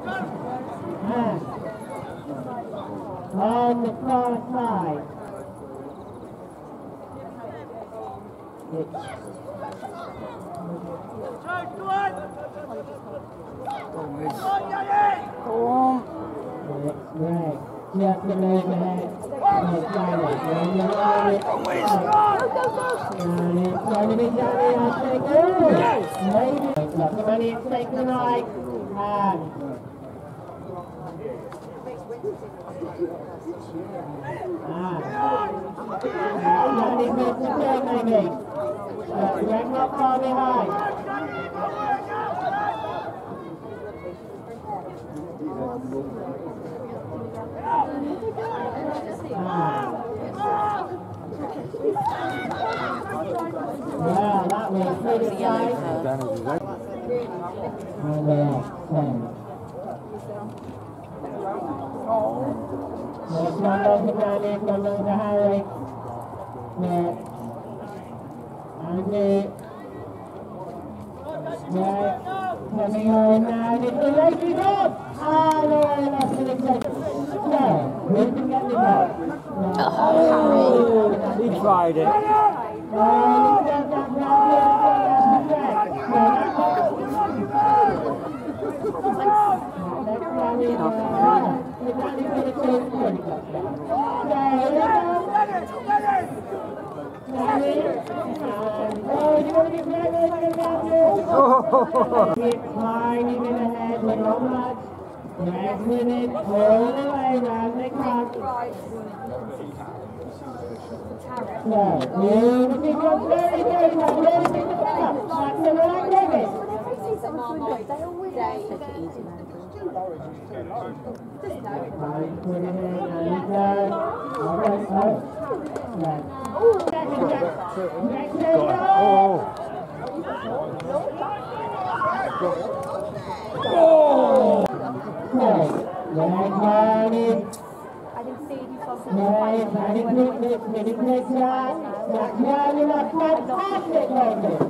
And on the far side. It's It's right. Just a. Oh, on I think. Maybe. Johnny missed the turn, maybe. But Greg not far behind. Well, that was pretty tight. And, ten. Next one goes to Johnny, one goes to Harry. Yeah. Andy. Yeah. Coming home now, and it's the racing up. No, that's an exception. Yeah, we can get the ball. Oh, He tried it. Oh, he does that now, yeah, yeah, yeah. Yeah, that's Get off climbing in ahead with all much. With it, all the way around the. So, you the big one, very big one. That's the right limit. Fine, put it in, and you go. All right, Jack, Oh,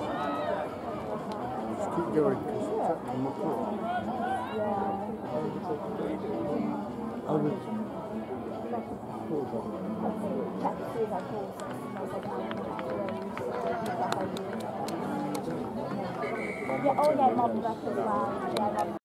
Much more. Oh, the- Yeah, oh yeah, mom left as well. Yeah,